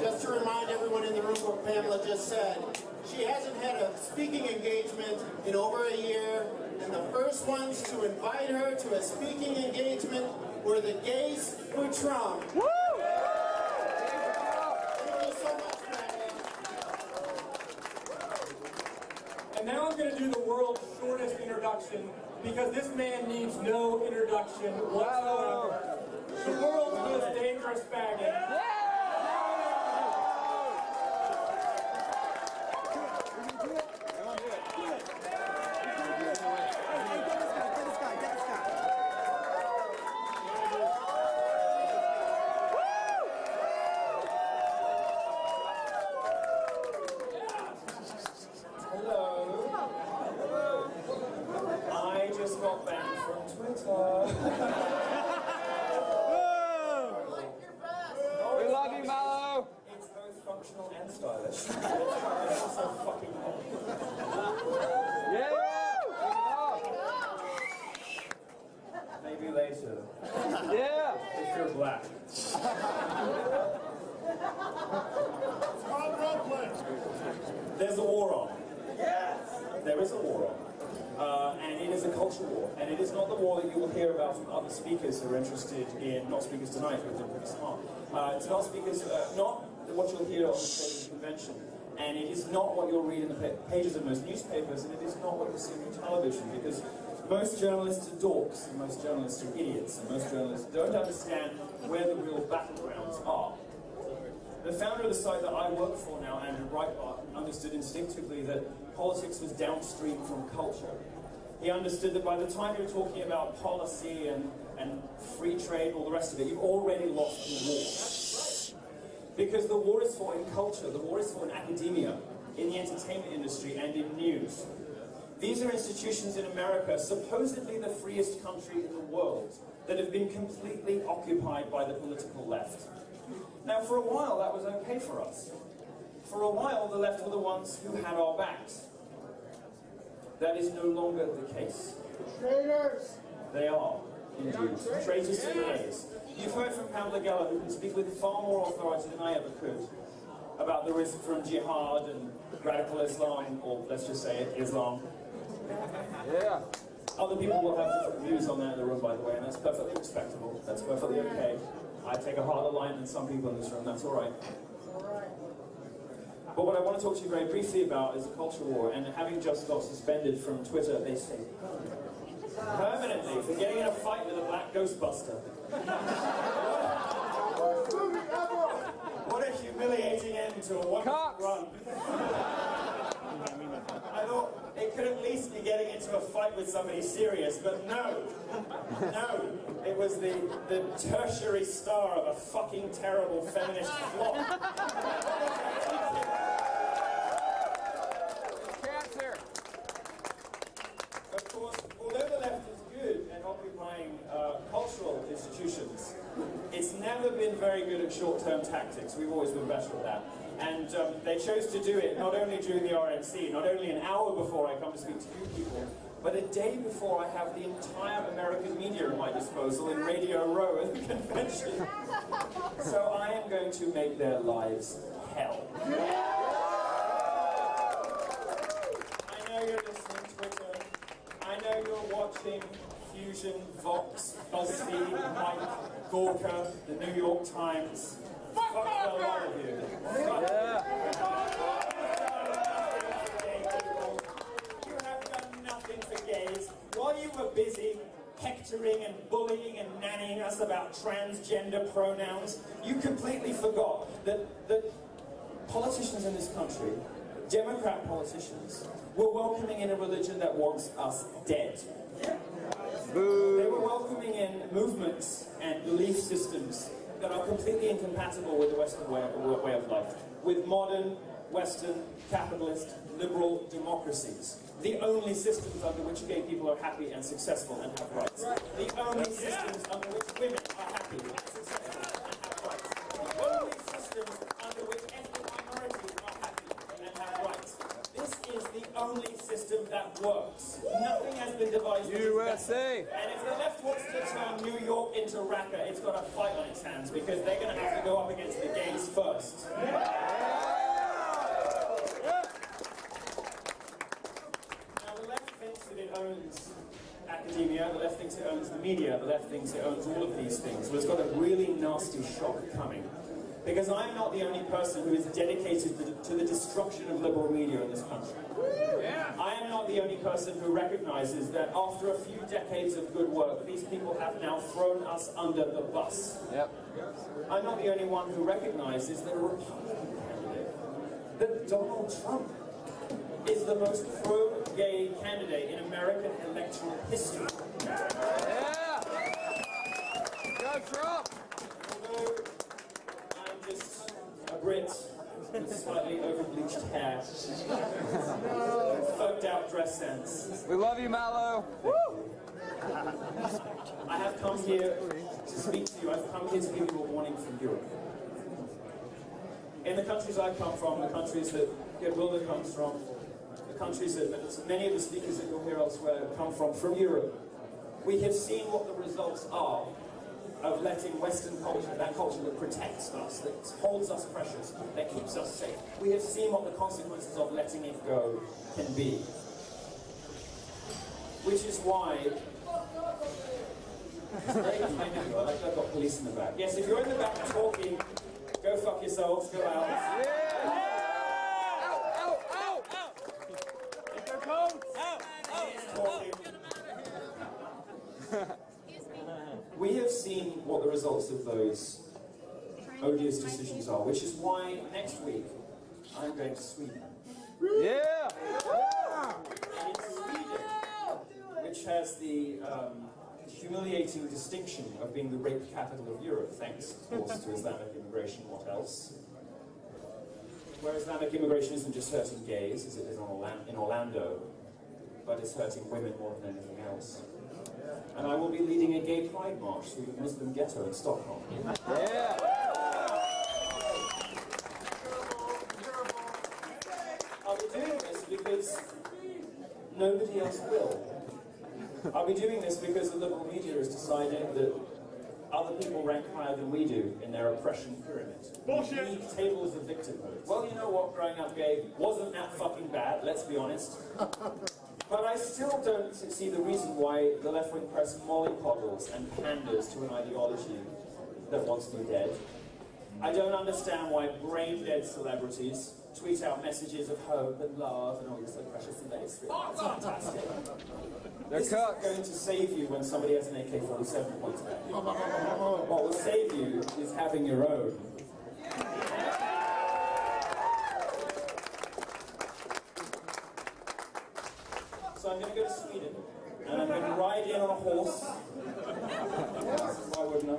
just to remind everyone in the room what Pamela just said, she hasn't had a speaking engagement in over a year, and the first ones to invite her to a speaking engagement were the gays who Trump. Thank you so much, Pamela. And now I'm going to do the world's shortest introduction because this man needs no introduction whatsoever. The world's most dangerous faggot. Hello. I just got back from Twitter. We love you, Milo. It's both functional and stylish. it's also fucking hot. Yeah. Maybe later. Yeah. If you're black. There's a war on. Yes! There is a war on. Uh, and it is a culture war. And it is not the war that you will hear about from other speakers who are interested in, not speakers tonight, who have been pretty smart. Uh, it's not speakers, uh, not what you'll hear on the stage of the convention. And it is not what you'll read in the pa- pages of most newspapers, and it is not what you see on television, because most journalists are dorks, and most journalists are idiots, and most journalists don't understand where the real battlegrounds are. The founder of the site that I work for now, Andrew Breitbart, understood instinctively that politics was downstream from culture. He understood that by the time you're talking about policy and, and free trade, all the rest of it, you've already lost the war. Because the war is fought in culture, the war is fought in academia, in the entertainment industry, and in news. These are institutions in America, supposedly the freest country in the world, that have been completely occupied by the political left. Now, for a while, that was okay for us. For a while, the left were the ones who had our backs. That is no longer the case. Traitors! They are, indeed, traitors to the ways. You've heard from Pamela Geller, who can speak with far more authority than I ever could, about the risk from jihad and radical Islam, or let's just say it, Islam. Yeah. Other people will have different views on that in the room, by the way, and that's perfectly respectable. That's perfectly okay. I take a harder line than some people in this room, that's all right. But what I want to talk to you very briefly about is the culture war, and having just got suspended from Twitter, they say, permanently for getting in a fight with a black Ghostbuster. Humiliating end to a wonderful Cox. run. I thought it could at least be getting into a fight with somebody serious, but no. No. It was the, the tertiary star of a fucking terrible feminist flop. Cancer. Of course, although the left is good at occupying uh, cultural institutions, it's never been very good at short-term tactics. We've always been better at that. And um, they chose to do it not only during the RNC, not only an hour before I come to speak to you people, but a day before I have the entire American media at my disposal in Radio Row at the convention. So I am going to make their lives hell. I know you're listening Twitter. I know you're watching Fusion, Vox, BuzzFeed, Mic, Gawker, the New York Times. Fuck the lot of you. Fuck you have done nothing for gays. While you were busy hectoring and bullying and nannying us about transgender pronouns, you completely forgot that, that politicians in this country, Democrat politicians, were welcoming in a religion that wants us dead. They were welcoming in movements and belief systems that are completely incompatible with the Western way of, way of life, with modern, Western, capitalist, liberal democracies. The only systems under which gay people are happy and successful and have rights. The only systems under which women are happy and successful and have rights. The only systems under which ethnic minorities are happy and have rights. This is the only system that works. Nothing has been devised. USA. And if the left wants to turn New York into Raqqa, it's got to fight on its hands because they're going to have to go up against the gays first. Now, the left thinks that it owns academia, the left thinks it owns the media, the left thinks it owns all of these things. Well, it's got a really nasty shock coming. Because I'm not the only person who is dedicated to- to the destruction of liberal media in this country. I am not the only person who recognizes that after a few decades of good work, these people have now thrown us under the bus. Yep. I'm not the only one who recognizes that a Republican candidate, that Donald Trump is the most pro-gay candidate in American electoral history. Yeah. Go Trump. Although I'm just a Brit with slightly over-bleached hair, fucked out dress sense, We love you, Milo. I have come here to speak to you. I've come here to give you a warning from Europe. In the countries I come from, the countries that Geert Wilders comes from, the countries that many of the speakers that you'll hear elsewhere come from, from Europe, we have seen what the results are of letting Western culture, that culture that protects us, that holds us precious, that keeps us safe, we have seen what the consequences of letting it go can be. Which is why it's very you. I like I've got police in the back. Yes, if you're in the back talking, go fuck yourselves, go out. Ow, ow, ow, ow. If they're cold. Ow, ow. Talking. We have seen what the results of those odious decisions are, which is why next week I'm going to Sweden. Yeah. And in Sweden, which has the um, humiliating distinction of being the rape capital of Europe, thanks, of course, to Islamic immigration, what else? Where Islamic immigration isn't just hurting gays, as it is in in Orlando, but it's hurting women more than anything else. And I will be leading a gay pride march through the Muslim ghetto in Stockholm. Yeah. I'll be doing this because nobody else will. I'll be doing this because the liberal media has decided that other people rank higher than we do in their oppression pyramid. Bullshit! League tables of victimhood. Well, you know what? Growing up gay wasn't that fucking bad, let's be honest. But I still don't see the reason why the left-wing press mollycoddles and panders to an ideology that wants me dead. I don't understand why brain-dead celebrities tweet out messages of hope and love and all you're so precious and. It's fantastic. They're This going to save you when somebody has an AK-47 pointed at you. What will save you is having your own. So I'm going to go to Sweden, and I'm going to ride in on a horse. Why wouldn't I?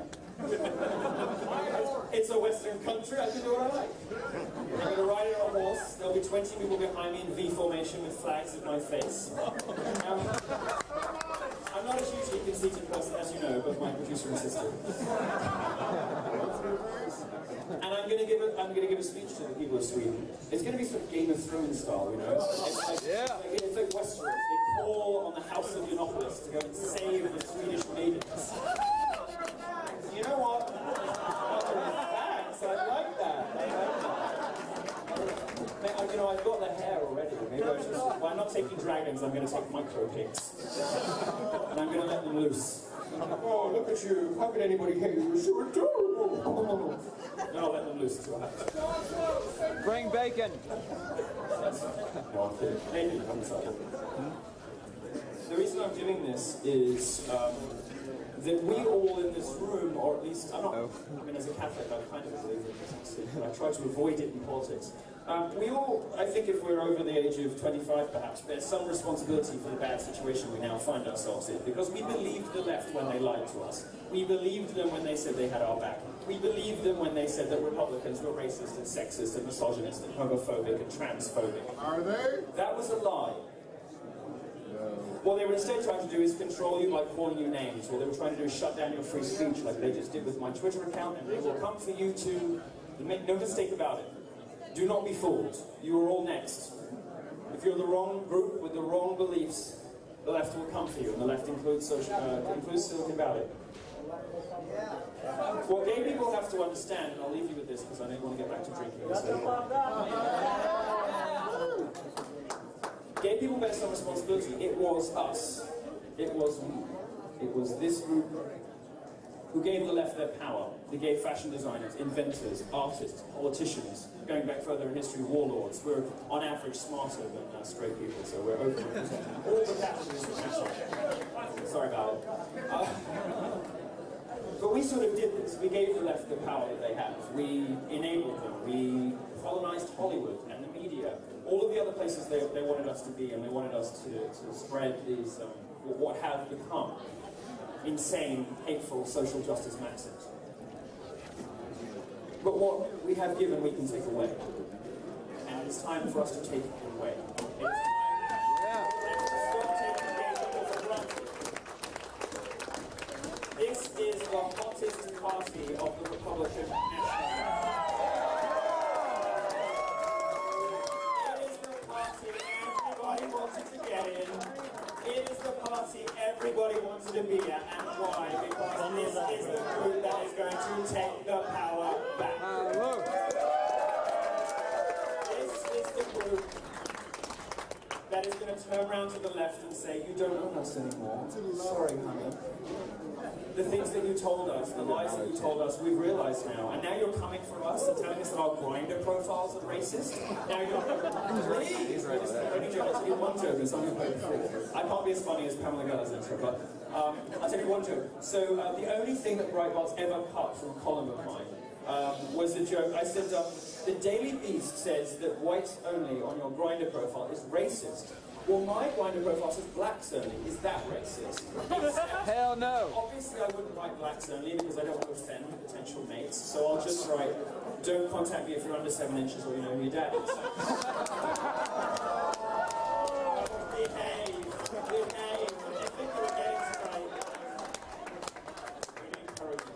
It's a Western country, I can do what I like. I'm going to ride in on a horse. There'll be 20 people behind me in V formation with flags at my face. Um, I'm not a hugely conceited person, as you know, but my producer insisted. And I'm gonna give a, I'm gonna give a speech to the people of Sweden. It's gonna be sort of Game of Thrones style, you know. It's like, Yeah. it's like, it's like Westeros. They call on the House of Yiannopoulos to go and save the Swedish maidens. You know what? Thanks. I like that. I like that. You know, I've got the hair already. Maybe I should. Well, I'm not taking dragons. I'm going to take micro pigs, and I'm going to let them loose. Oh, look at you! How could anybody hate you? You're so adorable. No, I'll let them loose. That's what. Bring bacon. No, I'm kidding. Maybe, I'm sorry. Hmm? The reason I'm doing this is um, that we all in this room, or at least, I'm not, I mean, as a Catholic, I kind of believe in this, but I try to avoid it in politics. Um, we all, I think if we're over the age of 25 perhaps, bear some responsibility for the bad situation we now find ourselves in, because we believed the left when they lied to us. We believed them when they said they had our back. We believed them when they said that Republicans were racist and sexist and misogynist and homophobic and transphobic. Are they? That was a lie. What they were instead trying to do is control you by calling you names. What they were trying to do is shut down your free speech, like they just did with my Twitter account, and they will come for you too. Make no mistake about it. Do not be fooled. You are all next. If you're the wrong group with the wrong beliefs, the left will come for you, and the left includes, social, uh, includes Silicon Valley. What gay people have to understand, and I'll leave you with this because I don't want to get back to drinking. So. Gay people bear some responsibility. It was us. It was we. It was this group who gave the left their power. They gave fashion designers, inventors, artists, politicians, going back further in history, warlords. We're on average smarter than uh, straight people, so we're overrepresented. All the capitalists Sorry about it. Uh, but we sort of did this. We gave the left the power that they have. We enabled them. We colonized Hollywood and the media. All of the other places they, they wanted us to be, and they wanted us to, to spread these, um, what have become insane, hateful social justice maxims. But what we have given, we can take away. And it's time for us to take it away. It's time. This is the hottest party of the Republican National. It is the party everybody wanted to get in. It is the party everybody wanted to be at. And why? Because this is the group that is going to take the power back. This is the group that is going to turn around to the left and say, you don't own us anymore. Sorry, honey. The things that you told us, the lies that you told us, we've realized now. And now you're coming for us and telling us that our Grindr profiles are racist. Now you're joke. I'll tell you one joke. It's only played before. I can't be as funny as Pamela Geller's intro, but um, I'll tell you one joke. So uh, the only thing that Breitbart's ever cut from a column of mine um, was a joke. I said, um, the Daily Beast says that whites only on your Grindr profile is racist. Well, my Grindr profile says blacks only. Is that racist? Hell no. Obviously, I wouldn't write blacks only because I don't want to offend potential mates. So I'll just write, don't contact me if you're under seven inches or you know who your dad is. behave, behave. If you think you're gay tonight, really encourage you.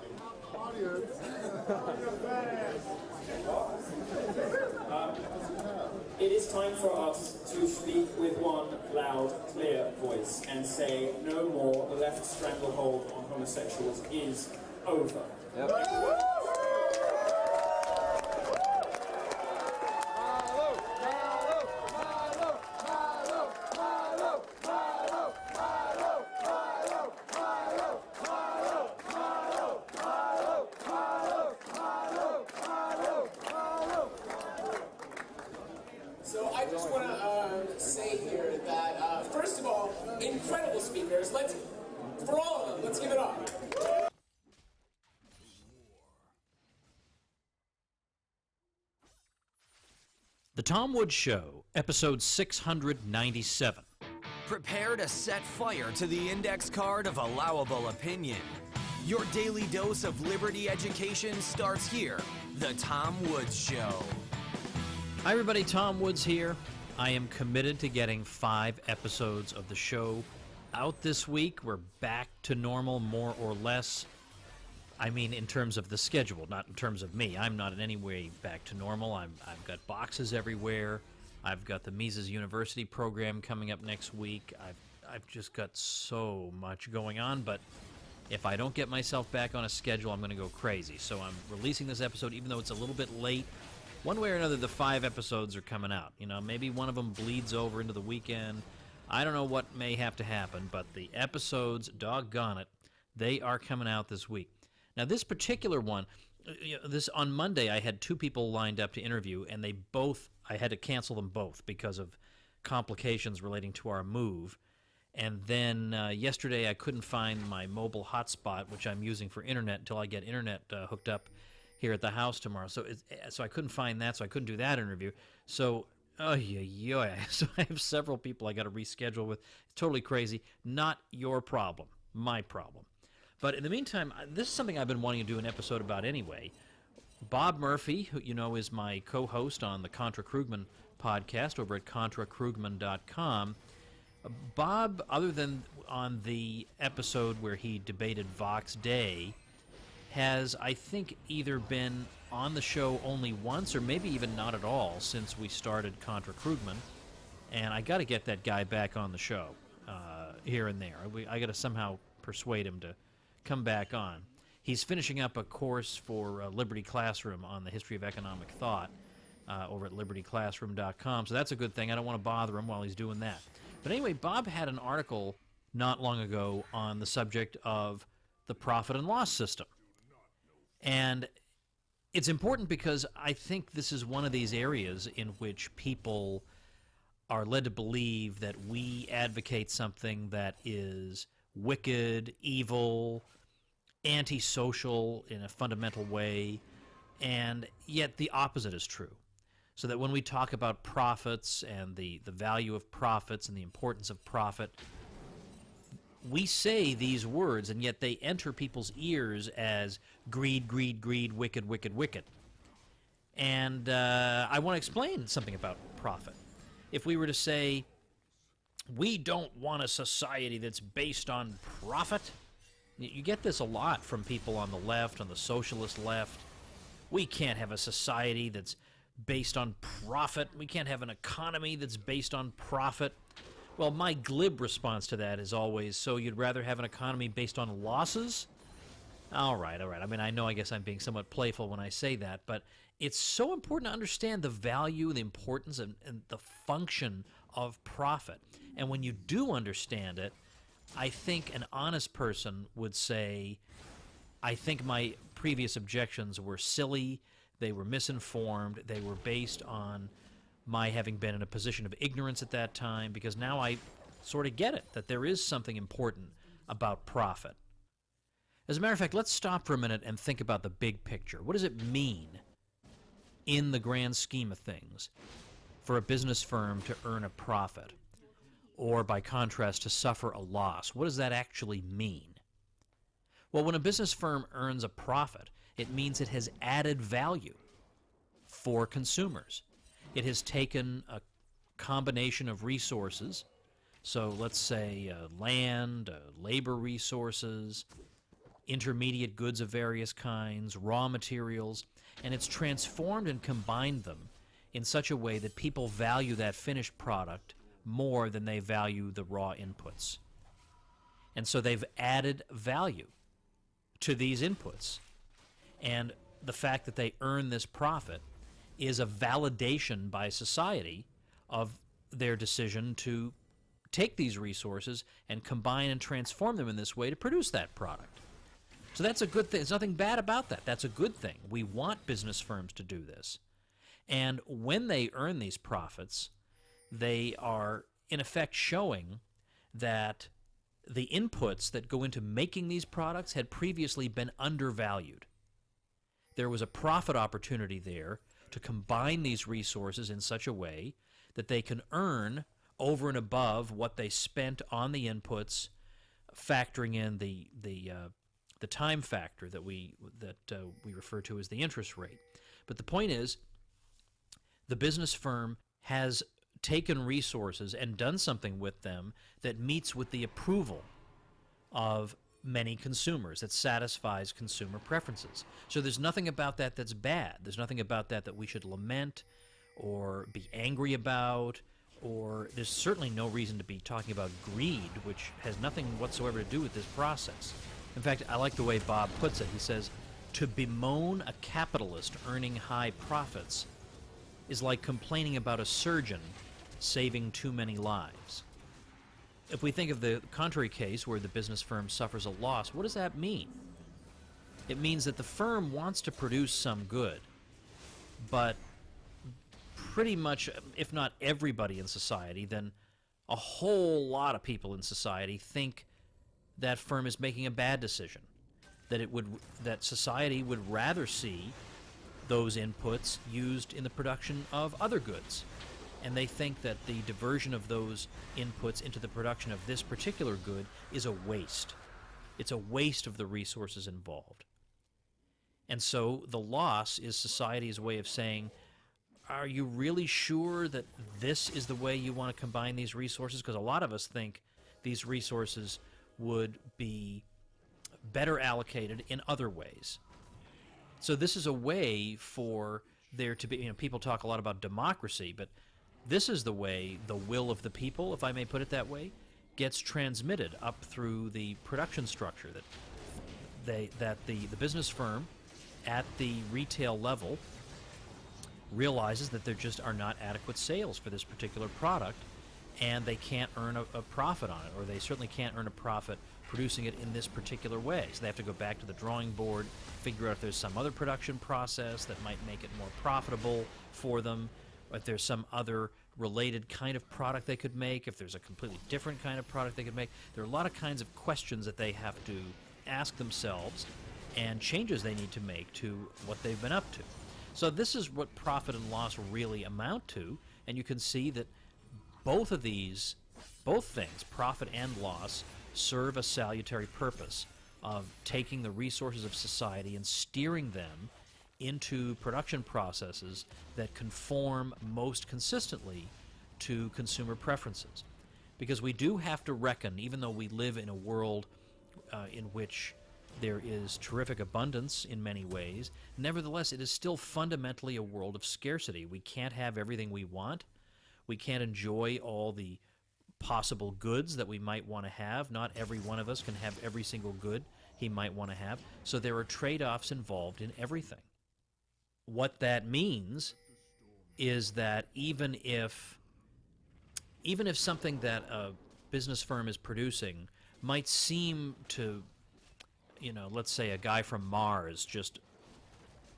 It is time for us to speak with one loud, clear voice and say no more. The left stranglehold on homosexuals is over. So I just want to uh, say here that, uh, first of all, incredible speakers. Let's, for all of them, let's give it up. The Tom Woods Show, episode 697. Prepare to set fire to the index card of allowable opinion. Your daily dose of liberty education starts here. The Tom Woods Show. Hi, everybody. Tom Woods here. I am committed to getting five episodes of the show out this week. We're back to normal, more or less. I mean, in terms of the schedule, not in terms of me. I'm not in any way back to normal. I'm, I've got boxes everywhere. I've got the Mises University program coming up next week. I've, I've just got so much going on, but if I don't get myself back on a schedule, I'm going to go crazy. So I'm releasing this episode, even though it's a little bit late. One way or another, the five episodes are coming out. You know, maybe one of them bleeds over into the weekend. I don't know what may have to happen, but the episodes, doggone it, they are coming out this week. Now, this particular one, uh, you know, this on Monday, I had two people lined up to interview, and they both, I had to cancel them both because of complications relating to our move. And then uh, yesterday, I couldn't find my mobile hotspot, which I'm using for internet until I get internet uh, hooked up here at the house tomorrow. So, eh, so I couldn't find that, so I couldn't do that interview. So, oh yeah, yeah. So I have several people I got to reschedule with. It's totally crazy. Not your problem, my problem. But in the meantime, this is something I've been wanting to do an episode about anyway. Bob Murphy, who you know is my co-host on the Contra Krugman podcast over at contrakrugman.com. Bob, other than on the episode where he debated Vox Day, has, I think, either been on the show only once or maybe even not at all since we started Contra Krugman. and I got to get that guy back on the show uh, here and there. We, I got to somehow persuade him to come back on. He's finishing up a course for uh, Liberty Classroom on the history of economic thought uh, over at libertyclassroom.com. So that's a good thing. I don't want to bother him while he's doing that. But anyway, Bob had an article not long ago on the subject of the profit and loss system. And it's important because I think this is one of these areas in which people are led to believe that we advocate something that is wicked, evil, antisocial in a fundamental way, and yet the opposite is true. So that when we talk about profits and the, the value of profits and the importance of profit, we say these words, and yet they enter people's ears as greed, greed, greed, wicked, wicked, wicked. And uh, I want to explain something about profit. If we were to say, we don't want a society that's based on profit, you get this a lot from people on the left, on the socialist left. We can't have a society that's based on profit. We can't have an economy that's based on profit. Well, my glib response to that is always so you'd rather have an economy based on losses? All right, all right. I mean, I know I guess I'm being somewhat playful when I say that, but it's so important to understand the value, the importance, and, and the function of profit. And when you do understand it, I think an honest person would say, I think my previous objections were silly, they were misinformed, they were based on my having been in a position of ignorance at that time, because now I sort of get it that there is something important about profit. As a matter of fact, let's stop for a minute and think about the big picture. What does it mean in the grand scheme of things for a business firm to earn a profit? Or, by contrast, to suffer a loss? What does that actually mean? Well, when a business firm earns a profit, it means it has added value for consumers. It has taken a combination of resources, so let's say uh, land, uh, labor resources, intermediate goods of various kinds, raw materials, and it's transformed and combined them in such a way that people value that finished product more than they value the raw inputs. And so they've added value to these inputs. And the fact that they earn this profit is a validation by society of their decision to take these resources and combine and transform them in this way to produce that product. So that's a good thing. There's nothing bad about that. That's a good thing. We want business firms to do this. And when they earn these profits, they are in effect showing that the inputs that go into making these products had previously been undervalued. There was a profit opportunity there to combine these resources in such a way that they can earn over and above what they spent on the inputs, factoring in the the uh, the time factor that we that uh, we refer to as the interest rate. But the point is, the business firm has taken resources and done something with them that meets with the approval of many consumers, that satisfies consumer preferences. So there's nothing about that that's bad. There's nothing about that that we should lament or be angry about, or there's certainly no reason to be talking about greed, which has nothing whatsoever to do with this process. In fact, I like the way Bob puts it. He says, to bemoan a capitalist earning high profits is like complaining about a surgeon saving too many lives. If we think of the contrary case where the business firm suffers a loss, what does that mean? It means that the firm wants to produce some good, but pretty much, if not everybody in society, then a whole lot of people in society think that firm is making a bad decision. That it would that society would rather see those inputs used in the production of other goods. And they think that the diversion of those inputs into the production of this particular good is a waste. It's a waste of the resources involved. And so the loss is society's way of saying, are you really sure that this is the way you want to combine these resources? Because a lot of us think these resources would be better allocated in other ways. So this is a way for there to be, you know, people talk a lot about democracy, but this is the way the will of the people, if I may put it that way, gets transmitted up through the production structure that they that the, the business firm at the retail level realizes that there just are not adequate sales for this particular product and they can't earn a, a profit on it or they certainly can't earn a profit producing it in this particular way. So they have to go back to the drawing board figure out if there's some other production process that might make it more profitable for them if there's some other related kind of product they could make if there's a completely different kind of product they could make there are a lot of kinds of questions that they have to ask themselves and changes they need to make to what they've been up to. So this is what profit and loss really amount to, and you can see that both of these, both things, profit and loss, serve a salutary purpose of taking the resources of society and steering them into production processes that conform most consistently to consumer preferences. Because we do have to reckon, even though we live in a world uh, in which there is terrific abundance in many ways. Nevertheless, it is still fundamentally a world of scarcity. We can't have everything we want. We can't enjoy all the possible goods that we might want to have. Not every one of us can have every single good he might want to have. So there are trade offs involved in everything. What that means is that even if even if something that a business firm is producing might seem to you know, let's say a guy from Mars just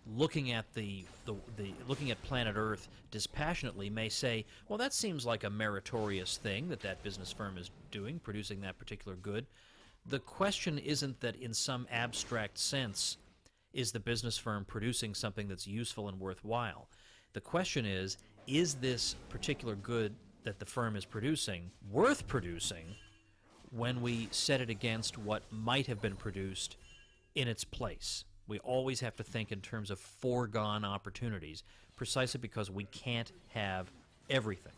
looking at the, the, the looking at planet Earth dispassionately may say, well, that seems like a meritorious thing that that business firm is doing, producing that particular good. The question isn't that in some abstract sense is the business firm producing something that's useful and worthwhile. The question is, is this particular good that the firm is producing worth producing when we set it against what might have been produced in its place. We always have to think in terms of foregone opportunities, precisely because we can't have everything.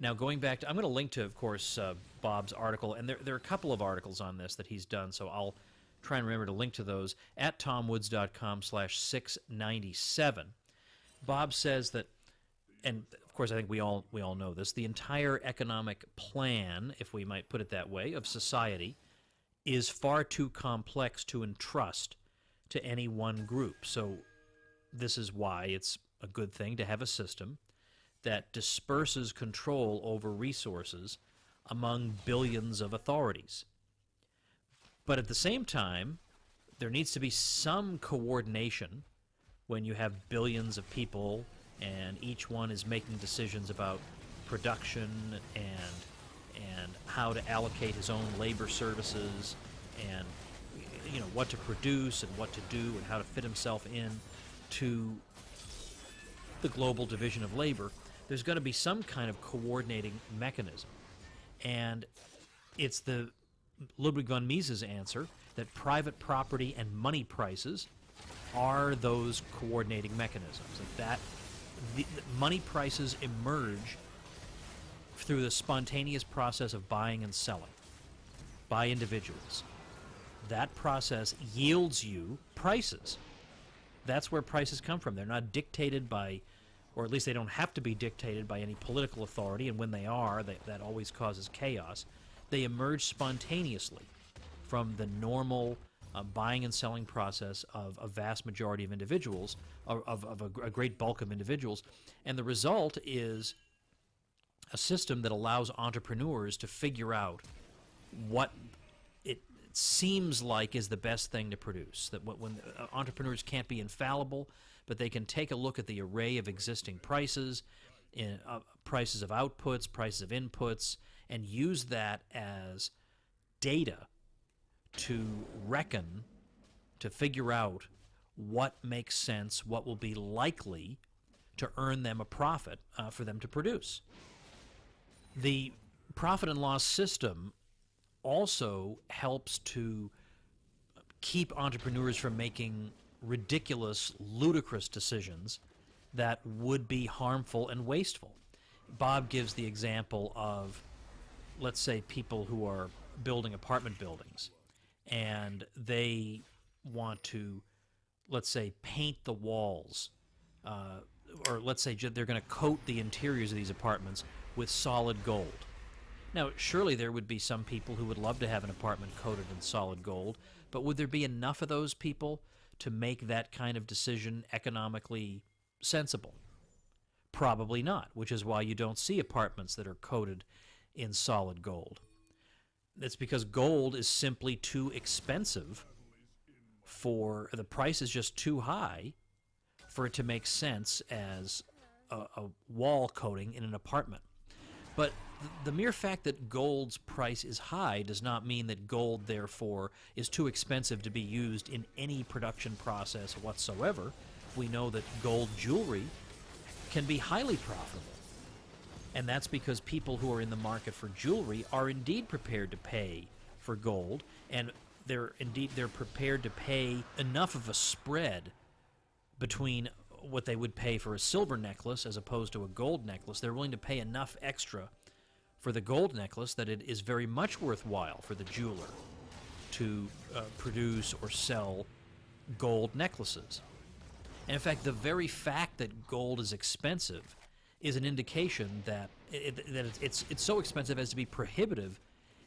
Now, going back to, I'm going to link to, of course, uh, Bob's article, and there, there are a couple of articles on this that he's done, so I'll try and remember to link to those at tomwoods.com slash 697. Bob says that, and of course, I think we all we all know this. The entire economic plan, if we might put it that way, of society is far too complex to entrust to any one group. So, this is why it's a good thing to have a system that disperses control over resources among billions of authorities. But at the same time, there needs to be some coordination when you have billions of people and each one is making decisions about production and and how to allocate his own labor services and you know what to produce and what to do and how to fit himself in to the global division of labor there's going to be some kind of coordinating mechanism. And it's the Ludwig von Mises answer that private property and money prices are those coordinating mechanisms that, that the, money prices emerge through the spontaneous process of buying and selling by individuals. That process yields you prices. That's where prices come from. They're not dictated by, or at least they don't have to be dictated by any political authority, and when they are, they, that always causes chaos. They emerge spontaneously from the normal uh, buying and selling process of a vast majority of individuals, of, of, a, a great bulk of individuals, and the result is a system that allows entrepreneurs to figure out what it seems like is the best thing to produce. That when uh, entrepreneurs can't be infallible, but they can take a look at the array of existing prices, in, uh, prices of outputs, prices of inputs, and use that as data to reckon, to figure out what makes sense, what will be likely to earn them a profit uh, for them to produce. The profit and loss system also helps to keep entrepreneurs from making ridiculous, ludicrous decisions that would be harmful and wasteful. Bob gives the example of, let's say, people who are building apartment buildings and they want to, let's say, paint the walls uh, or let's say they're going to coat the interiors of these apartments with solid gold. Now, surely there would be some people who would love to have an apartment coated in solid gold, but would there be enough of those people to make that kind of decision economically sensible? Probably not, which is why you don't see apartments that are coated in solid gold. It's because gold is simply too expensive for the price is just too high for it to make sense as a, a wall coating in an apartment. But the mere fact that gold's price is high does not mean that gold, therefore, is too expensive to be used in any production process whatsoever. We know that gold jewelry can be highly profitable. And that's because people who are in the market for jewelry are indeed prepared to pay for gold, and they're indeed they're prepared to pay enough of a spread between what they would pay for a silver necklace as opposed to a gold necklace. They're willing to pay enough extra for the gold necklace that it is very much worthwhile for the jeweler to uh, produce or sell gold necklaces. And in fact, the very fact that gold is expensive is an indication that it, that it's, it's so expensive as to be prohibitive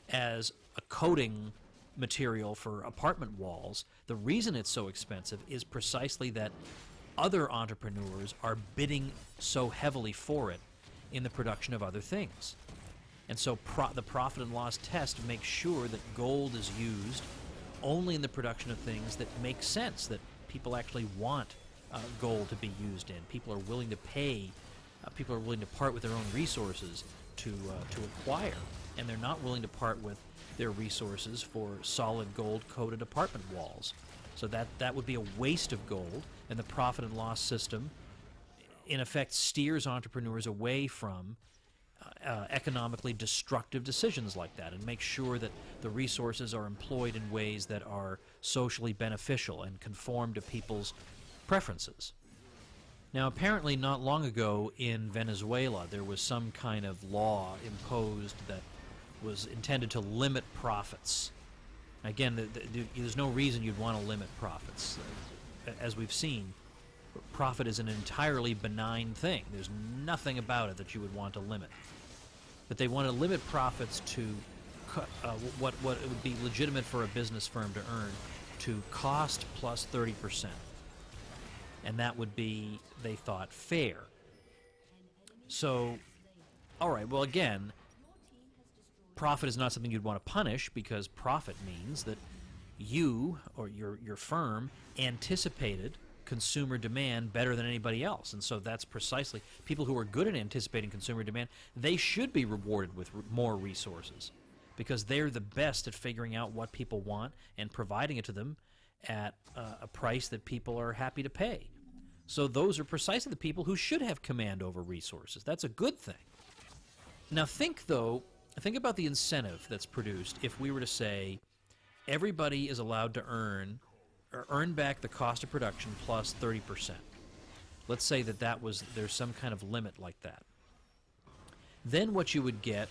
as a coating material for apartment walls. The reason it's so expensive is precisely that other entrepreneurs are bidding so heavily for it in the production of other things. And so pro- the profit and loss test makes sure that gold is used only in the production of things that make sense, that people actually want uh, gold to be used in. People are willing to pay, uh, people are willing to part with their own resources to, uh, to acquire, and they're not willing to part with their resources for solid gold coated apartment walls. So that, that would be a waste of gold, and the profit and loss system, in effect, steers entrepreneurs away from uh, economically destructive decisions like that and make sure that the resources are employed in ways that are socially beneficial and conform to people's preferences. Now, apparently, not long ago in Venezuela, there was some kind of law imposed that was intended to limit profits. Again, the, the, there's no reason you'd want to limit profits. As we've seen, profit is an entirely benign thing. There's nothing about it that you would want to limit. But they want to limit profits to uh, what what it would be legitimate for a business firm to earn to cost plus 30%. And that would be, they thought, fair. So, all right, well, again, profit is not something you'd want to punish because profit means that you or your, your firm anticipated consumer demand better than anybody else. And so that's precisely people who are good at anticipating consumer demand, they should be rewarded with r- more resources because they're the best at figuring out what people want and providing it to them at uh, a price that people are happy to pay. So those are precisely the people who should have command over resources. That's a good thing. Now think though, think about the incentive that's produced if we were to say everybody is allowed to earn or earn back the cost of production plus 30%. Let's say that that was there's some kind of limit like that. Then what you would get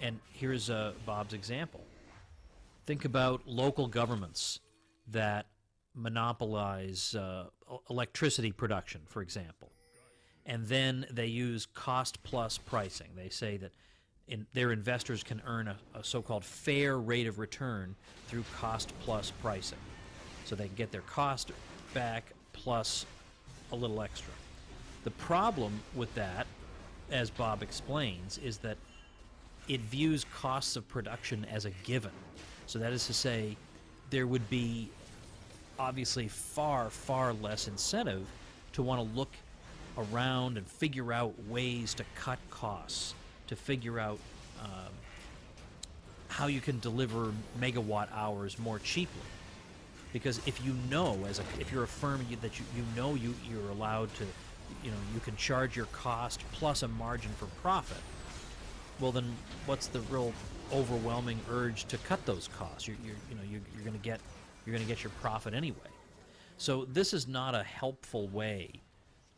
and here's uh, Bob's example. Think about local governments that monopolize uh, electricity production, for example, and then they use cost plus pricing. They say that in, their investors can earn a, a so-called fair rate of return through cost plus pricing, so they can get their cost back plus a little extra. The problem with that, as Bob explains, is that it views costs of production as a given. So that is to say, there would be obviously far, far less incentive to want to look around and figure out ways to cut costs, to figure out um, how you can deliver megawatt hours more cheaply. Because if you know, as a, if you're a firm that you, you know you, you're allowed to, you know, you can charge your cost plus a margin for profit, well then what's the real overwhelming urge to cut those costs you're, you're you know you're, you're going to get you're going to get your profit anyway so this is not a helpful way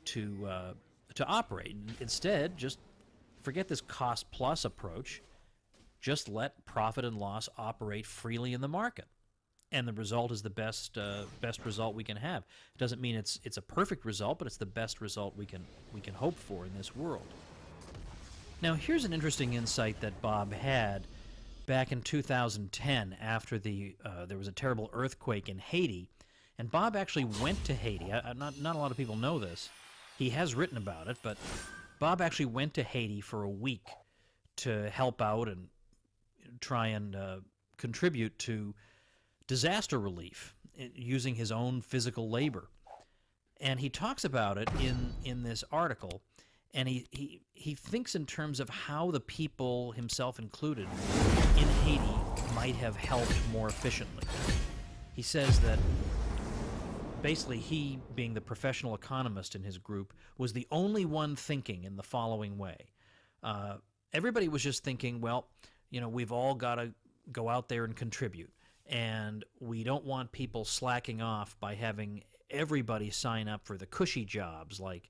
to uh, to operate instead just forget this cost plus approach just let profit and loss operate freely in the market and the result is the best uh, best result we can have. It doesn't mean it's it's a perfect result, but it's the best result we can we can hope for in this world. Now, here's an interesting insight that Bob had back in 2010 after the uh, there was a terrible earthquake in Haiti, and Bob actually went to Haiti. I, not not a lot of people know this. He has written about it, but Bob actually went to Haiti for a week to help out and try and uh, contribute to disaster relief using his own physical labor. And he talks about it in, in this article, and he, he, he thinks in terms of how the people, himself included, in Haiti might have helped more efficiently. He says that basically he being the professional economist in his group was the only one thinking in the following way uh, everybody was just thinking well you know we've all got to go out there and contribute and we don't want people slacking off by having everybody sign up for the cushy jobs like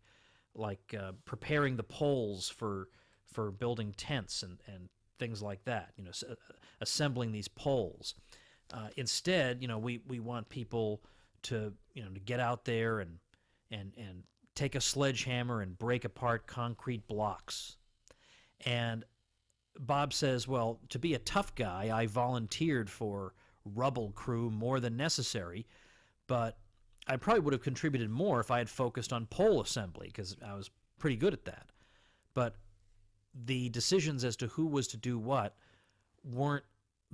like uh, preparing the poles for for building tents and, and things like that you know uh, assembling these poles. Uh, instead you know we, we want people to you know to get out there and and and take a sledgehammer and break apart concrete blocks. And Bob says, Well, to be a tough guy, I volunteered for rubble crew more than necessary, but I probably would have contributed more if I had focused on pole assembly because I was pretty good at that. But the decisions as to who was to do what weren't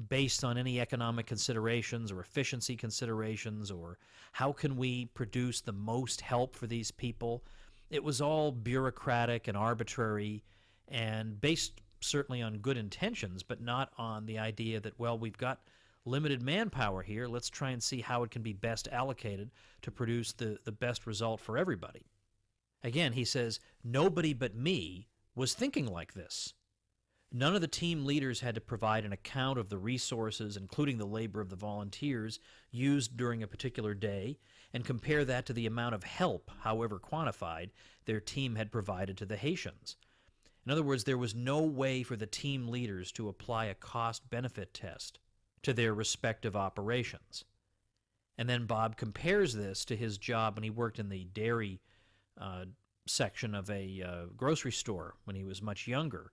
based on any economic considerations or efficiency considerations or how can we produce the most help for these people. It was all bureaucratic and arbitrary and based certainly on good intentions, but not on the idea that, well, we've got limited manpower here. Let's try and see how it can be best allocated to produce the, the best result for everybody. Again, he says, nobody but me was thinking like this. None of the team leaders had to provide an account of the resources, including the labor of the volunteers, used during a particular day, and compare that to the amount of help, however quantified, their team had provided to the Haitians. In other words, there was no way for the team leaders to apply a cost benefit test to their respective operations. And then Bob compares this to his job when he worked in the dairy uh, section of a uh, grocery store when he was much younger.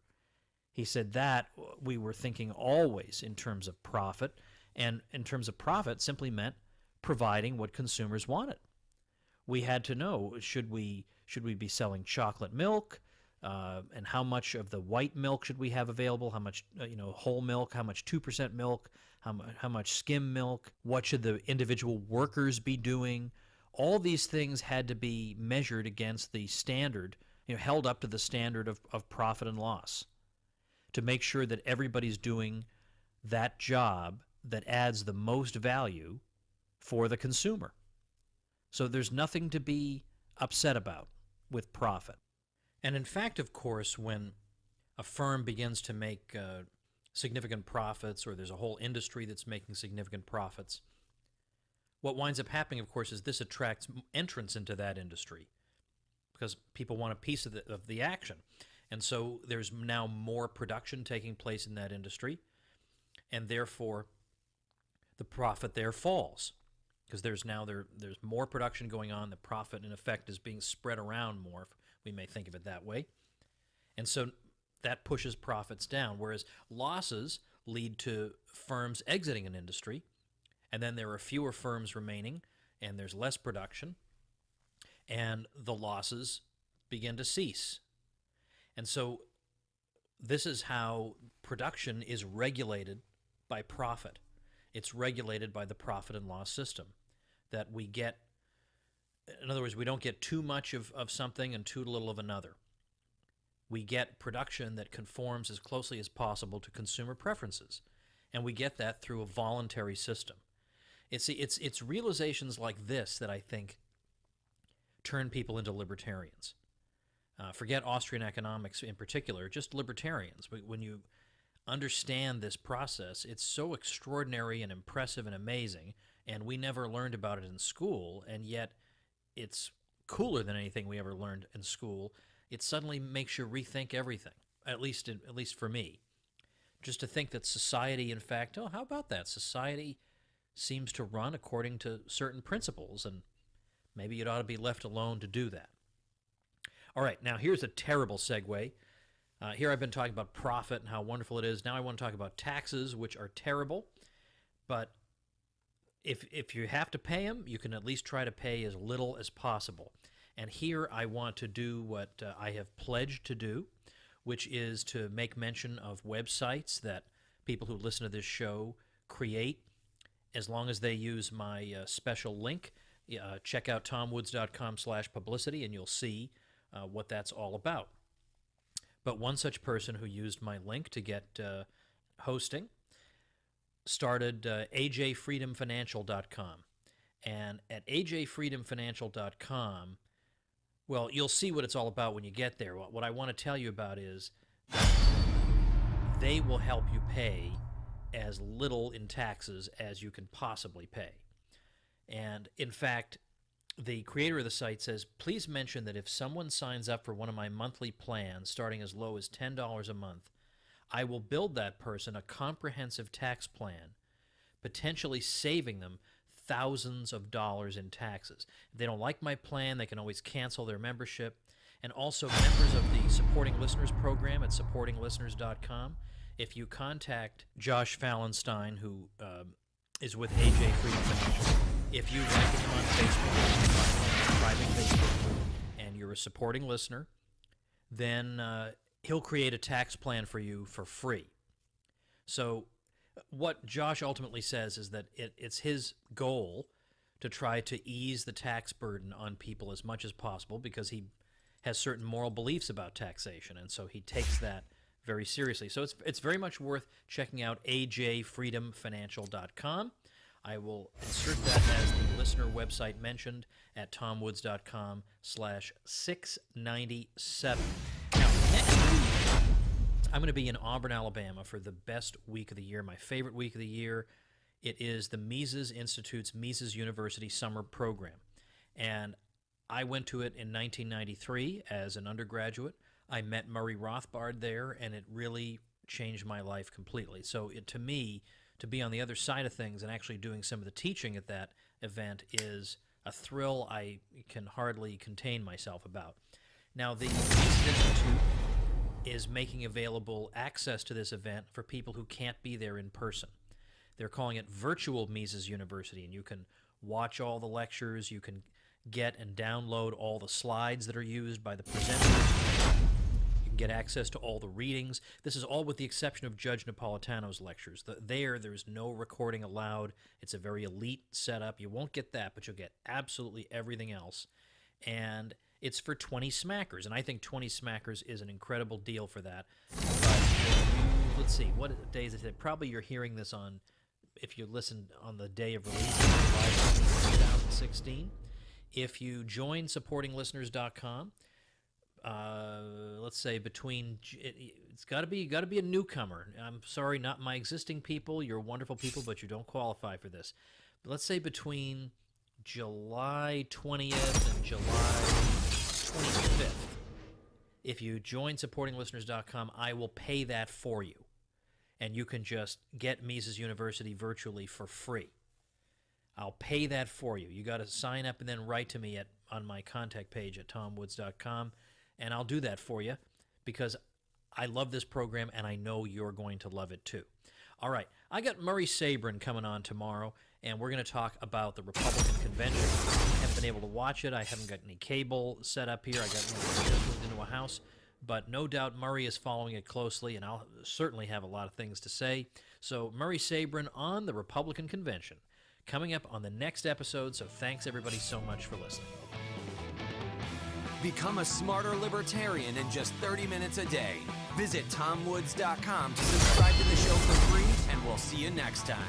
He said that we were thinking always in terms of profit, and in terms of profit simply meant providing what consumers wanted. We had to know should we should we be selling chocolate milk, uh, and how much of the white milk should we have available? How much uh, you know whole milk? How much two percent milk? How, mu- how much skim milk? What should the individual workers be doing? All these things had to be measured against the standard, you know, held up to the standard of, of profit and loss to make sure that everybody's doing that job that adds the most value for the consumer. So there's nothing to be upset about with profit. And in fact, of course, when a firm begins to make uh, significant profits or there's a whole industry that's making significant profits, what winds up happening, of course, is this attracts entrants into that industry because people want a piece of the, of the action. And so there's now more production taking place in that industry, and therefore the profit there falls because there's now there there's more production going on. The profit, in effect, is being spread around more. If we may think of it that way, and so that pushes profits down. Whereas losses lead to firms exiting an industry, and then there are fewer firms remaining, and there's less production, and the losses begin to cease. And so this is how production is regulated by profit. It's regulated by the profit and loss system. That we get, in other words, we don't get too much of, of something and too little of another. We get production that conforms as closely as possible to consumer preferences. And we get that through a voluntary system. It's, it's, it's realizations like this that I think turn people into libertarians. Uh, forget Austrian economics in particular, just libertarians. But when you understand this process, it's so extraordinary and impressive and amazing, and we never learned about it in school, and yet it's cooler than anything we ever learned in school. It suddenly makes you rethink everything. At least, in, at least for me, just to think that society, in fact, oh, how about that? Society seems to run according to certain principles, and maybe it ought to be left alone to do that. All right, now here's a terrible segue. Uh, here I've been talking about profit and how wonderful it is. Now I want to talk about taxes, which are terrible. But if if you have to pay them, you can at least try to pay as little as possible. And here I want to do what uh, I have pledged to do, which is to make mention of websites that people who listen to this show create, as long as they use my uh, special link. Uh, check out tomwoods.com slash publicity and you'll see uh, what that's all about. But one such person who used my link to get uh, hosting started uh, ajfreedomfinancial.com. And at ajfreedomfinancial.com, well, you'll see what it's all about when you get there. What, I want to tell you about is they will help you pay as little in taxes as you can possibly pay. And in fact, the creator of the site says, please mention that if someone signs up for one of my monthly plans starting as low as $10 a month, I will build that person a comprehensive tax plan, potentially saving them thousands of dollars in taxes. If they don't like my plan, they can always cancel their membership. And also, members of the Supporting Listeners program at supportinglisteners.com, if you contact Josh Fallenstein, who um, is with AJ Freedom Financial, if you like him on Facebook, private Facebook group, and you're a supporting listener, then uh, he'll create a tax plan for you for free. So, what Josh ultimately says is that it, it's his goal to try to ease the tax burden on people as much as possible because he has certain moral beliefs about taxation, and so he takes that very seriously. So it's it's very much worth checking out ajfreedomfinancial.com. I will insert that as the listener website mentioned at tomwoods.com slash 697. I'm going to be in Auburn, Alabama for the best week of the year, my favorite week of the year. It is the Mises Institute's Mises University Summer Program. And I went to it in 1993 as an undergraduate. I met Murray Rothbard there, and it really changed my life completely. So, it, to me, to be on the other side of things and actually doing some of the teaching at that event is a thrill I can hardly contain myself about. Now, the Mises Institute is making available access to this event for people who can't be there in person. They're calling it Virtual Mises University, and you can watch all the lectures, you can get and download all the slides that are used by the presenters. You can get access to all the readings. This is all with the exception of Judge Napolitano's lectures. The, there, there's no recording allowed. It's a very elite setup. You won't get that, but you'll get absolutely everything else. And it's for 20 smackers, and I think 20 smackers is an incredible deal for that. But let's see, what day is it? Probably you're hearing this on, if you listen on the day of release, July 2016. If you join supportinglisteners.com, uh, let's say between it, it's got to be got to be a newcomer. I'm sorry, not my existing people. You're wonderful people, but you don't qualify for this. But let's say between July 20th and July 25th. If you join supportinglisteners.com, I will pay that for you. And you can just get Mises University virtually for free. I'll pay that for you. You got to sign up and then write to me at on my contact page at tomwoods.com, and I'll do that for you because I love this program and I know you're going to love it too. All right, I got Murray Sabrin coming on tomorrow, and we're going to talk about the Republican convention. I haven't been able to watch it. I haven't got any cable set up here. I got moved into a house, but no doubt Murray is following it closely, and I'll certainly have a lot of things to say. So Murray Sabrin on the Republican convention coming up on the next episode. So thanks everybody so much for listening. Become a smarter libertarian in just 30 minutes a day. Visit tomwoods.com to subscribe to the show for free, and we'll see you next time.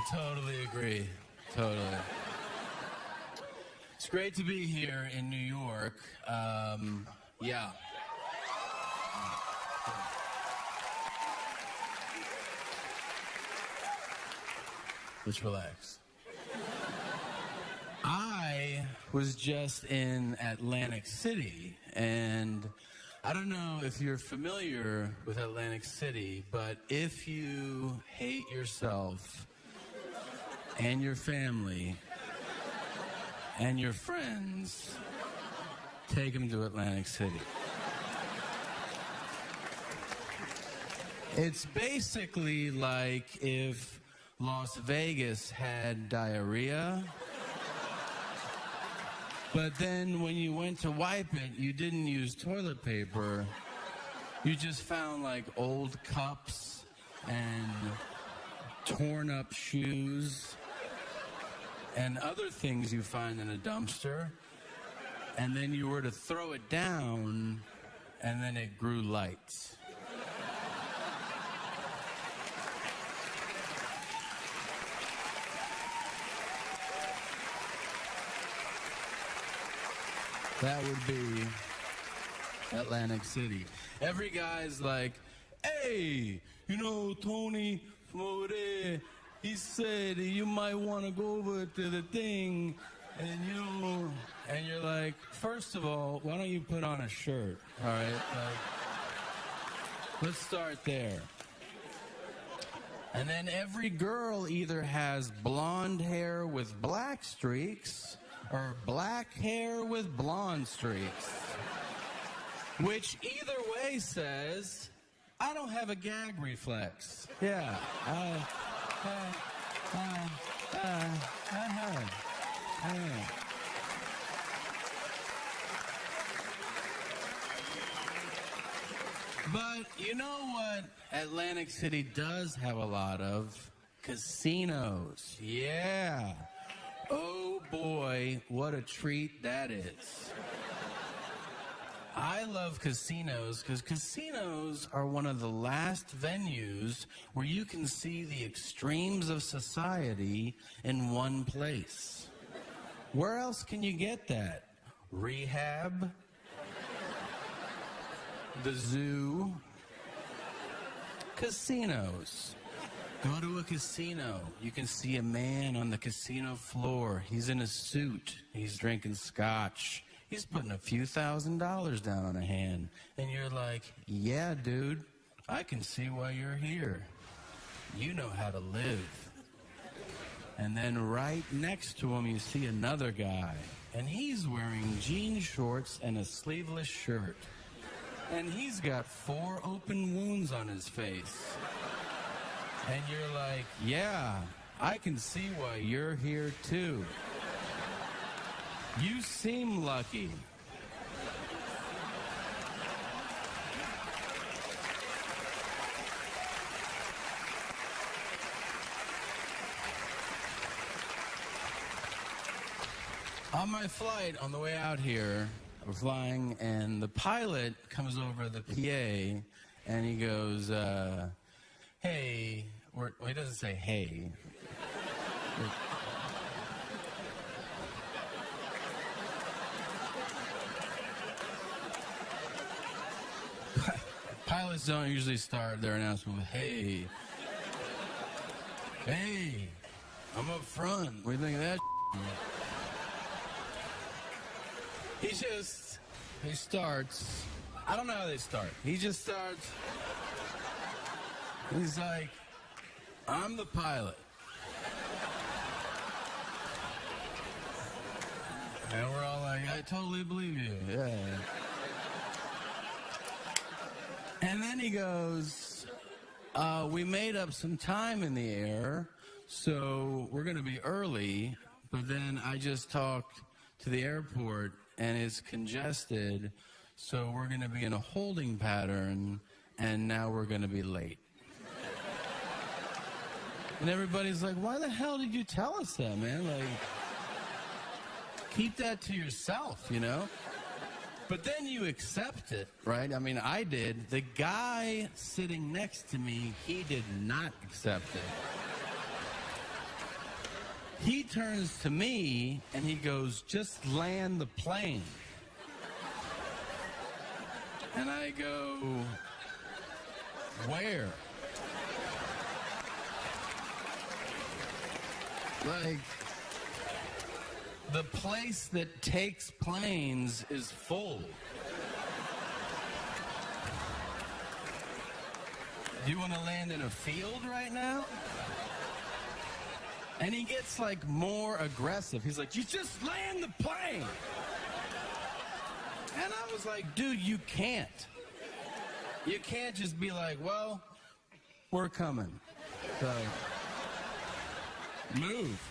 I totally agree. Totally. It's great to be here in New York. Um, yeah. Let's relax. I was just in Atlantic City, and I don't know if you're familiar with Atlantic City, but if you hate yourself and your family and your friends, take them to Atlantic City. It's basically like if Las Vegas had diarrhea. But then when you went to wipe it, you didn't use toilet paper. You just found like old cups and torn up shoes and other things you find in a dumpster. And then you were to throw it down, and then it grew light. That would be Atlantic City. Every guy's like, hey, you know, Tony from over there, he said you might want to go over to the thing. And you and you're like, first of all, why don't you put on a shirt? All right, like, let's start there. And then every girl either has blonde hair with black streaks or black hair with blonde streaks. Which either way says, I don't have a gag reflex. Yeah. But you know what Atlantic City does have a lot of? Casinos. Yeah. Oh boy, what a treat that is. I love casinos because casinos are one of the last venues where you can see the extremes of society in one place. Where else can you get that? Rehab? The zoo? Casinos. Go to a casino. You can see a man on the casino floor. He's in a suit. He's drinking scotch. He's putting a few thousand dollars down on a hand. And you're like, yeah, dude, I can see why you're here. You know how to live. And then right next to him, you see another guy. And he's wearing jean shorts and a sleeveless shirt. And he's got four open wounds on his face. And you're like, yeah, I can see why you're here too. You seem lucky. On my flight, on the way out here, we're flying, and the pilot comes over the PA, and he goes, uh, "Hey," or well, he doesn't say "Hey." Pilots don't usually start their announcement with "Hey." Hey, I'm up front. What do you think of that? He just, he starts. I don't know how they start. He just starts. He's like, I'm the pilot. And we're all like, I totally believe you. Yeah. And then he goes, uh, We made up some time in the air, so we're going to be early. But then I just talked to the airport and it's congested, so we're going to be in a holding pattern, and now we're going to be late. and everybody's like, Why the hell did you tell us that, man? Like, keep that to yourself, you know? But then you accept it, right? I mean, I did. The guy sitting next to me, he did not accept it. He turns to me and he goes, just land the plane. And I go, where? Like, the place that takes planes is full. Do you want to land in a field right now? And he gets like more aggressive. He's like, You just land the plane. And I was like, Dude, you can't. You can't just be like, Well, we're coming. So, move.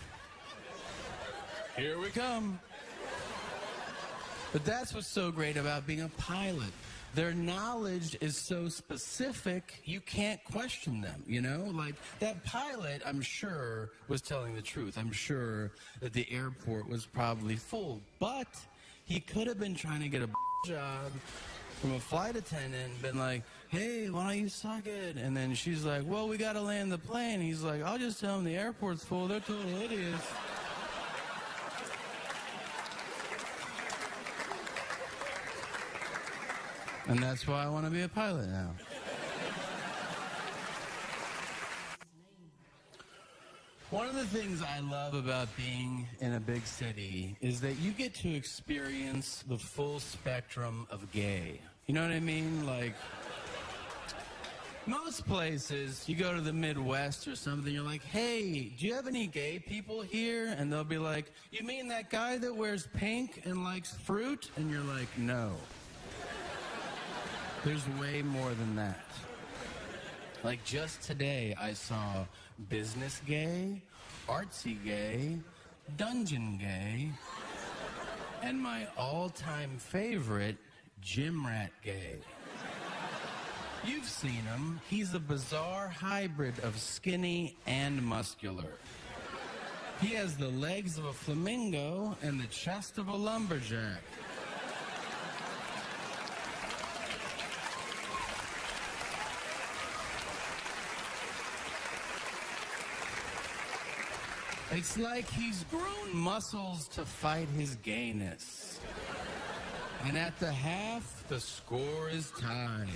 Here we come. But that's what's so great about being a pilot. Their knowledge is so specific, you can't question them, you know? Like, that pilot, I'm sure, was telling the truth. I'm sure that the airport was probably full. But he could have been trying to get a job from a flight attendant, been like, hey, why don't you suck it? And then she's like, well, we got to land the plane. He's like, I'll just tell them the airport's full. They're total idiots. And that's why I want to be a pilot now. One of the things I love about being in a big city is that you get to experience the full spectrum of gay. You know what I mean? Like, most places, you go to the Midwest or something, you're like, hey, do you have any gay people here? And they'll be like, you mean that guy that wears pink and likes fruit? And you're like, no. There's way more than that. Like just today, I saw business gay, artsy gay, dungeon gay, and my all time favorite, gym rat gay. You've seen him. He's a bizarre hybrid of skinny and muscular. He has the legs of a flamingo and the chest of a lumberjack. It's like he's grown muscles to fight his gayness. And at the half, the score is tied.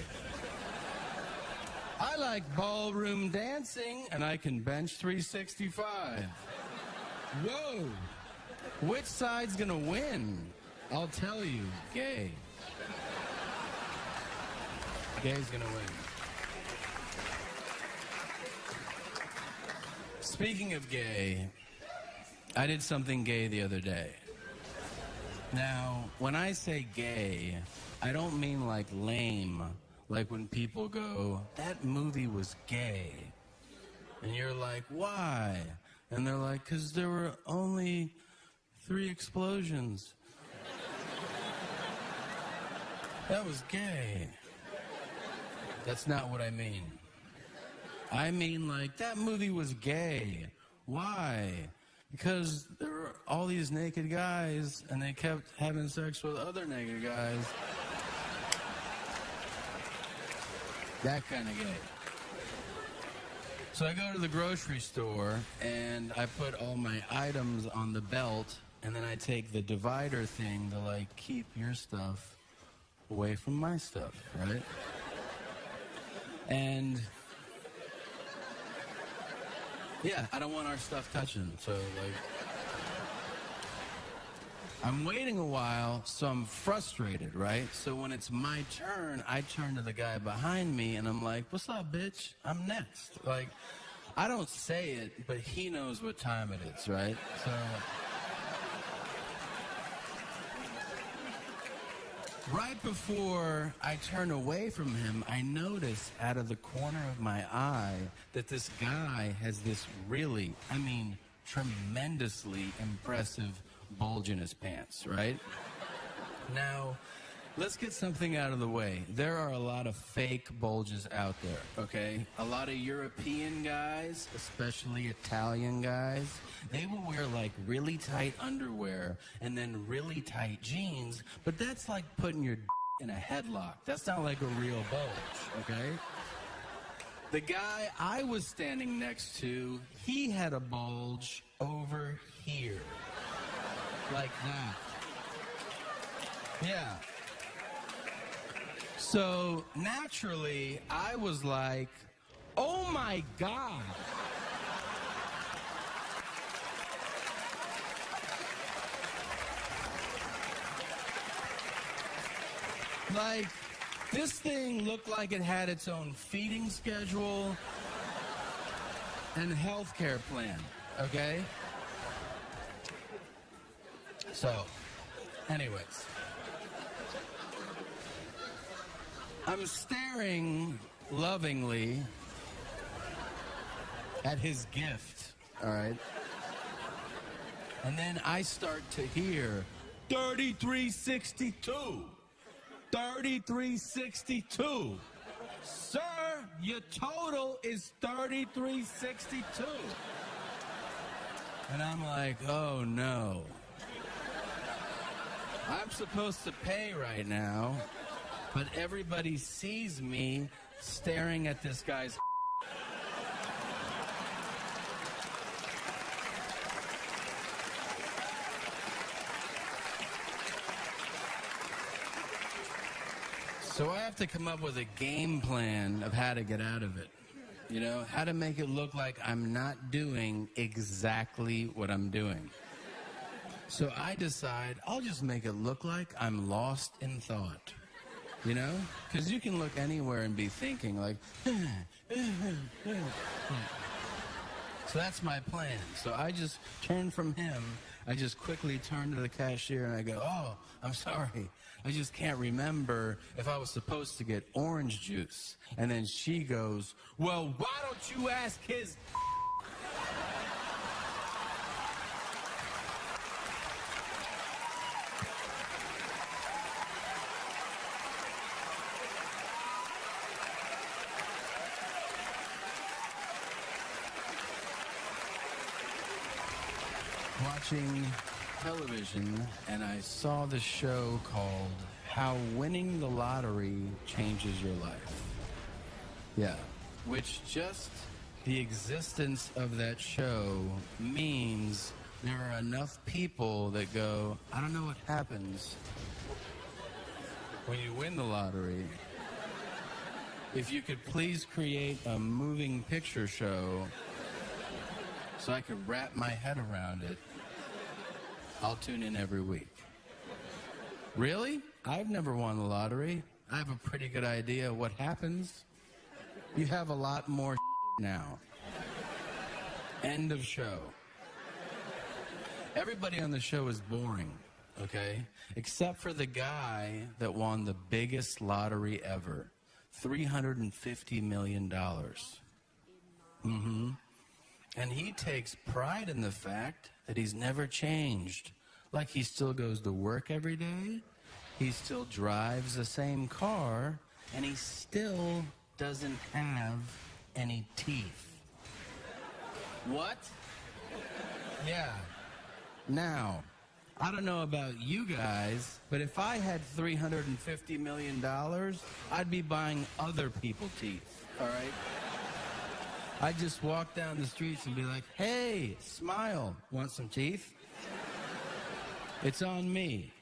I like ballroom dancing, and I can bench 365. Whoa! Which side's gonna win? I'll tell you, gay. Gay's gonna win. Speaking of gay, I did something gay the other day. Now, when I say gay, I don't mean like lame, like when people go, that movie was gay. And you're like, why? And they're like, because there were only three explosions. that was gay. That's not what I mean. I mean, like, that movie was gay. Why? Because there were all these naked guys and they kept having sex with other naked guys. That kind of gay. So I go to the grocery store and I put all my items on the belt and then I take the divider thing to like keep your stuff away from my stuff, right? And yeah, I don't want our stuff touching. So like I'm waiting a while, so I'm frustrated, right? So when it's my turn, I turn to the guy behind me and I'm like, "What's up, bitch? I'm next." Like I don't say it, but he knows what time it is, right? So Right before I turn away from him, I notice out of the corner of my eye that this guy has this really, I mean, tremendously impressive bulge in his pants, right? Now, let's get something out of the way. There are a lot of fake bulges out there, okay? A lot of European guys, especially Italian guys, they will wear like really tight underwear and then really tight jeans, but that's like putting your in a headlock. That's not like a real bulge, okay? The guy I was standing next to, he had a bulge over here. Like that. Yeah. So naturally, I was like, oh my God. Like, this thing looked like it had its own feeding schedule and health care plan, okay? So, anyways. I'm staring lovingly at his gift, all right? And then I start to hear 3362. 3362. Sir, your total is 3362. And I'm like, oh no. I'm supposed to pay right now, but everybody sees me staring at this guy's. So I have to come up with a game plan of how to get out of it. You know, how to make it look like I'm not doing exactly what I'm doing. So I decide I'll just make it look like I'm lost in thought. You know? Because you can look anywhere and be thinking, like, so that's my plan. So I just turn from him. I just quickly turn to the cashier and I go, oh, I'm sorry. I just can't remember if I was supposed to get orange juice. And then she goes, well, why don't you ask his watching television and I saw the show called How Winning the Lottery Changes Your Life. Yeah. Which just the existence of that show means there are enough people that go, I don't know what happens when you win the lottery. If you could please create a moving picture show so I could wrap my head around it, I'll tune in every week. Really? I've never won the lottery. I have a pretty good idea what happens. You have a lot more now. End of show. Everybody on the show is boring, okay? Except for the guy that won the biggest lottery ever $350 million. Mm hmm. And he takes pride in the fact that he's never changed. Like he still goes to work every day, he still drives the same car, and he still doesn't have any teeth. What? Yeah. Now, I don't know about you guys, but if I had $350 million, I'd be buying other people teeth, all right? I'd just walk down the streets and be like, hey, smile, want some teeth? It's on me.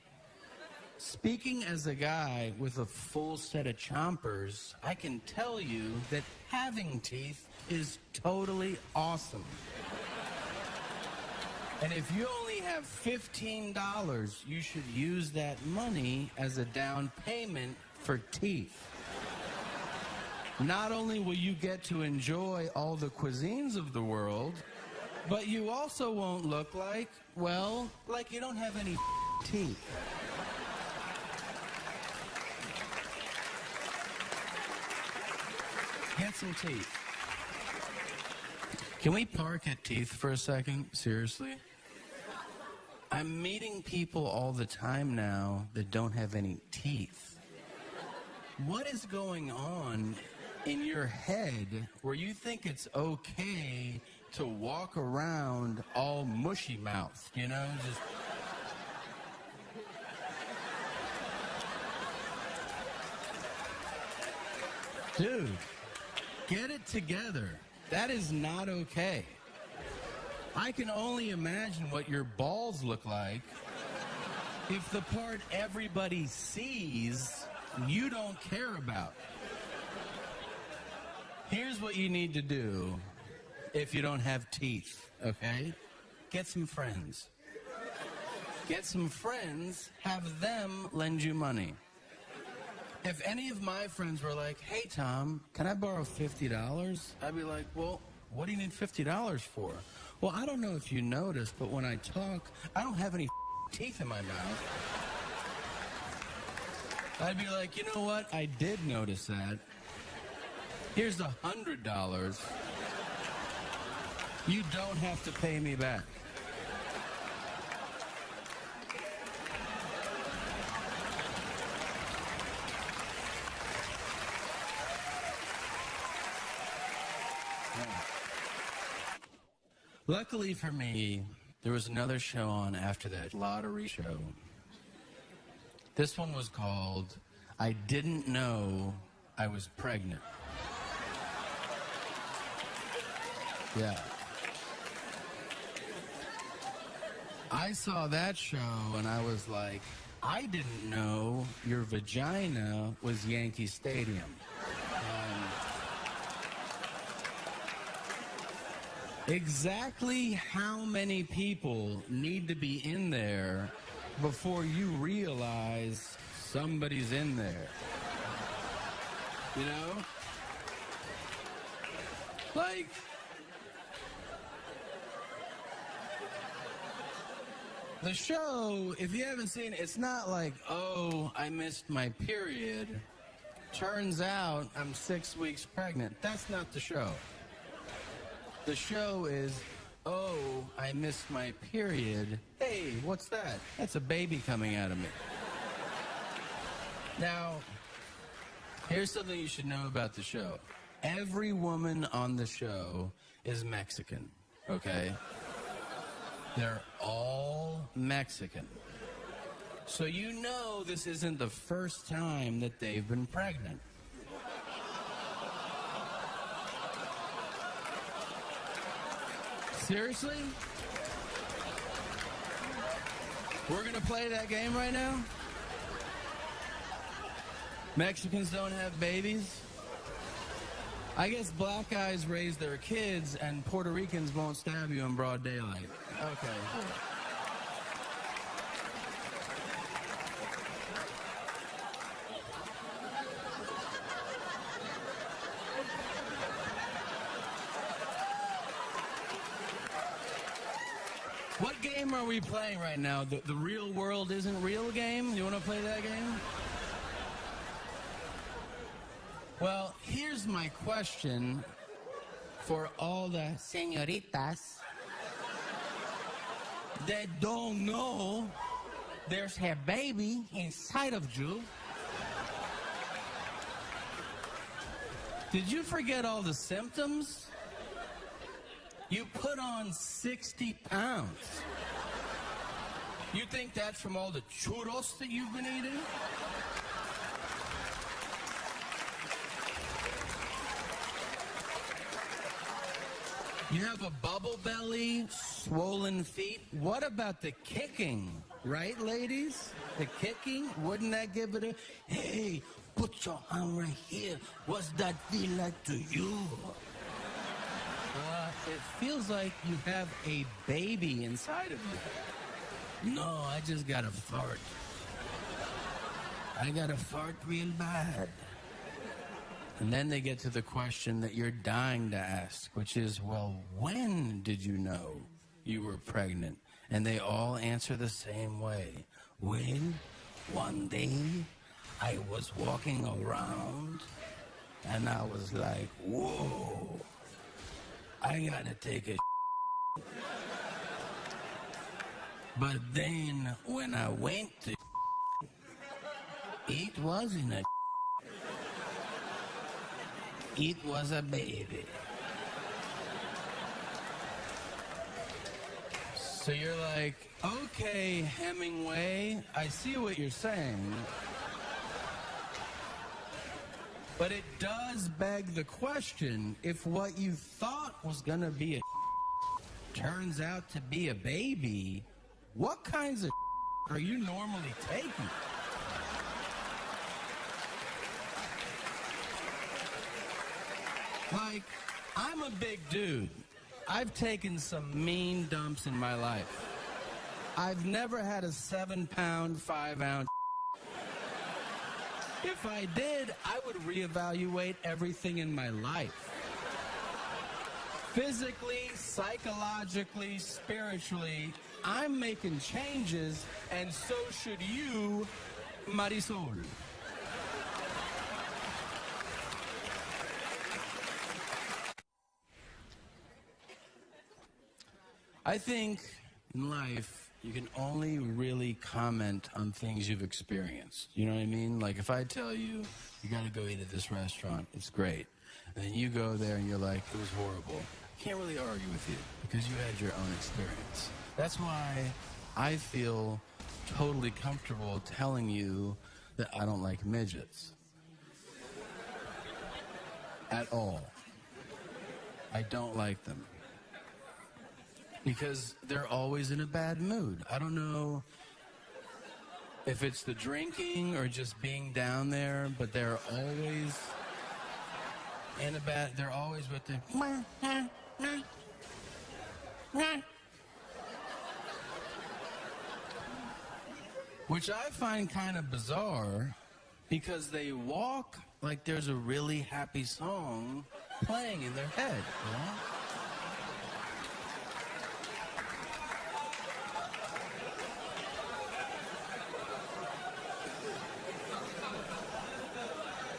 Speaking as a guy with a full set of chompers, I can tell you that having teeth is totally awesome. And if you only have $15, you should use that money as a down payment for teeth. Not only will you get to enjoy all the cuisines of the world, but you also won't look like, well, like you don't have any teeth. Get some teeth. Can we park at teeth for a second? Seriously? I'm meeting people all the time now that don't have any teeth. What is going on in your head where you think it's okay to walk around all mushy mouthed, you know? Just. Dude, get it together. That is not okay. I can only imagine what your balls look like if the part everybody sees you don't care about. Here's what you need to do if you don't have teeth, okay? Get some friends. Get some friends, have them lend you money. If any of my friends were like, hey, Tom, can I borrow $50? I'd be like, well, what do you need $50 for? Well, I don't know if you noticed, but when I talk, I don't have any teeth in my mouth. I'd be like, you know what? I did notice that. Here's a hundred dollars. You don't have to pay me back. Luckily for me, there was another show on after that lottery show. This one was called I Didn't Know I Was Pregnant. Yeah. I saw that show and I was like, I didn't know your vagina was Yankee Stadium. Um, exactly how many people need to be in there before you realize somebody's in there? You know? Like, the show, if you haven't seen it, it's not like, oh, I missed my period. Turns out I'm six weeks pregnant. That's not the show. The show is, oh, I missed my period. Hey, what's that? That's a baby coming out of me. Now, here's something you should know about the show. Every woman on the show is Mexican, okay? They're all Mexican. So you know this isn't the first time that they've been pregnant. Seriously? We're gonna play that game right now? Mexicans don't have babies? I guess black guys raise their kids and Puerto Ricans won't stab you in broad daylight. Okay. What game are we playing right now? The, the real world isn't real game? You want to play that game? Well, here's my question for all the senoritas that don't know there's a baby inside of you. Did you forget all the symptoms? You put on 60 pounds. You think that's from all the churros that you've been eating? You have a bubble belly, swollen feet. What about the kicking? Right, ladies? The kicking? Wouldn't that give it a hey, put your arm right here. What's that feel like to you? Uh, it feels like you have a baby inside of you. No, I just got a fart. I got a fart real bad. And then they get to the question that you're dying to ask, which is, well, when did you know you were pregnant? And they all answer the same way. When one day I was walking around and I was like, whoa, I gotta take a But then when I went to it wasn't a it was a baby. So you're like, okay, Hemingway, I see what you're saying. But it does beg the question if what you thought was going to be a turns out to be a baby, what kinds of are you normally taking? Like, I'm a big dude. I've taken some mean dumps in my life. I've never had a seven pound, five ounce. If I did, I would reevaluate everything in my life. Physically, psychologically, spiritually, I'm making changes, and so should you, Marisol. I think in life, you can only really comment on things you've experienced. You know what I mean? Like if I tell you, you got to go eat at this restaurant, it's great. And then you go there and you're like, it was horrible. I can't really argue with you because you had your own experience. That's why I feel totally comfortable telling you that I don't like midgets. At all. I don't like them because they're always in a bad mood. I don't know if it's the drinking or just being down there, but they're always in a bad. They're always with the. Which I find kind of bizarre because they walk like there's a really happy song playing in their head. You know?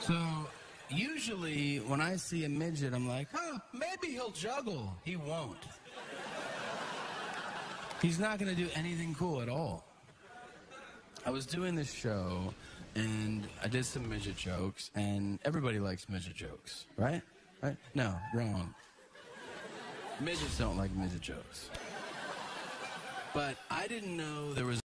So usually when I see a midget, I'm like, huh, maybe he'll juggle. He won't. He's not going to do anything cool at all. I was doing this show and I did some midget jokes, and everybody likes midget jokes, right? Right? No, wrong. Midgets don't like midget jokes. But I didn't know there was